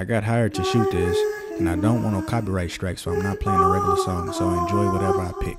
I got hired to shoot this, and I don't want no copyright strike, so I'm not playing a regular song. So enjoy whatever I pick.